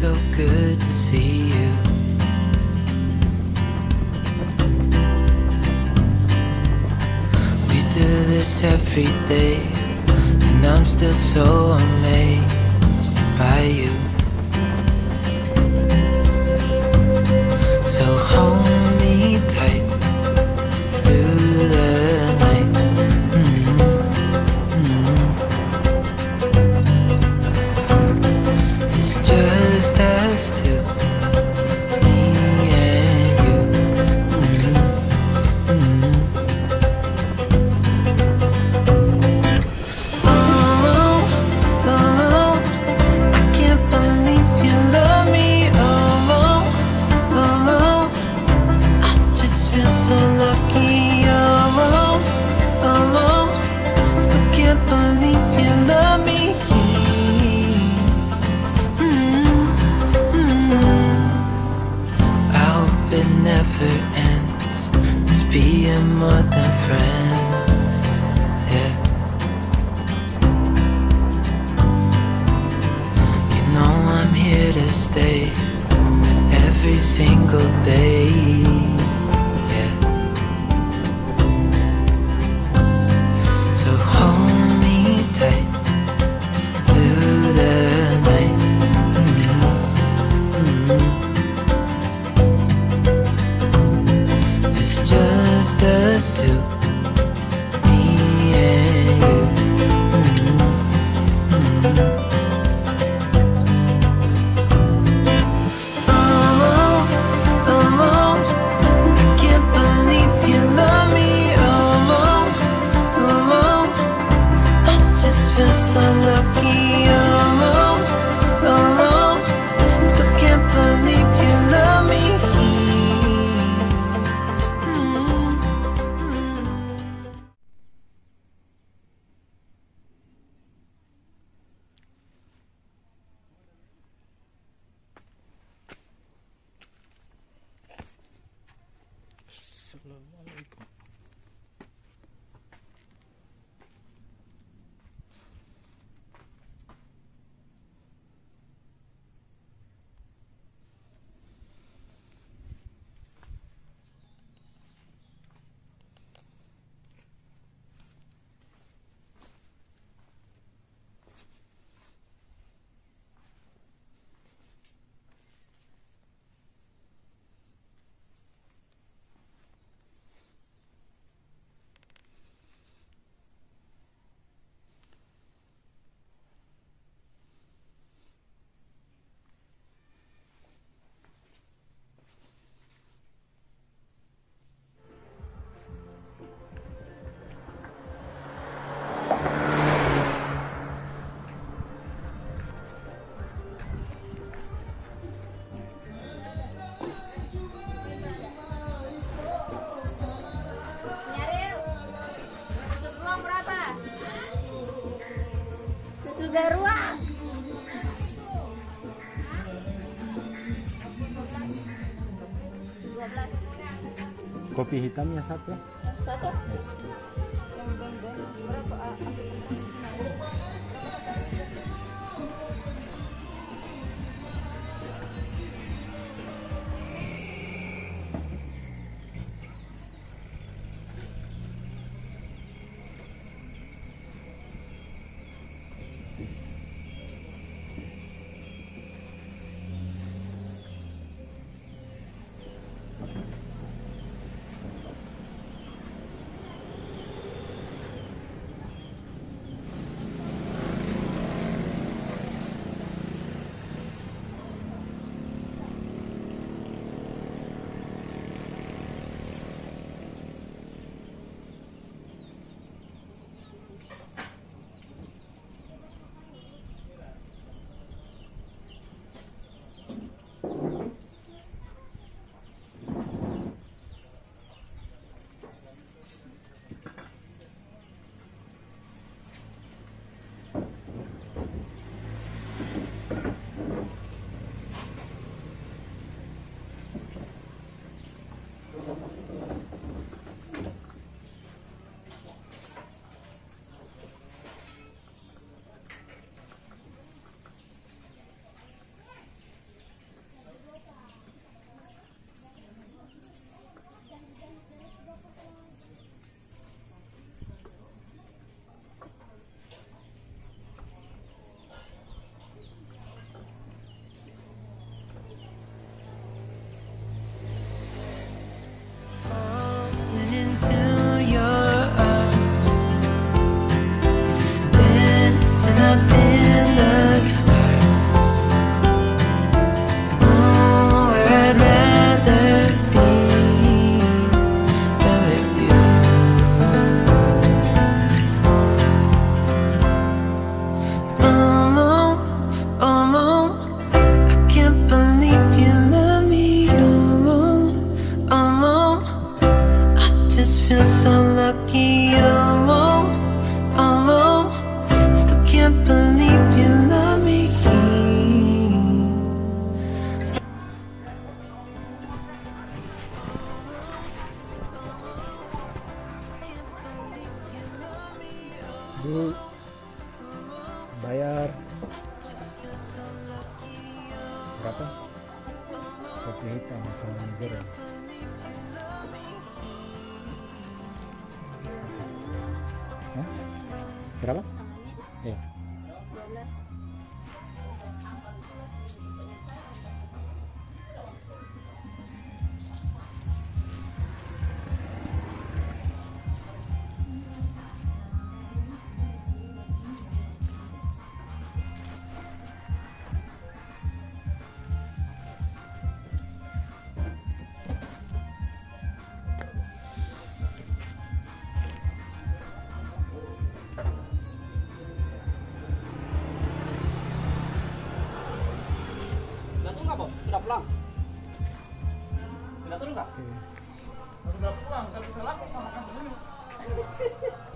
so good to see you. We do this every day, and I'm still so amazed by you. Us two, stay every single day. Yeah. So hold me tight through the night. Mm-hmm. Mm-hmm. It's just us two, Assalamualaikum. Kopi hitamnya satu. Satu. Berapa? to dulu. Bayar. Berapa? Kopi hitam sama goreng berapa? Ya pulang? Tidak turun nggak? Baru nggak pulang, tapi bisa laku sama kamu dulu.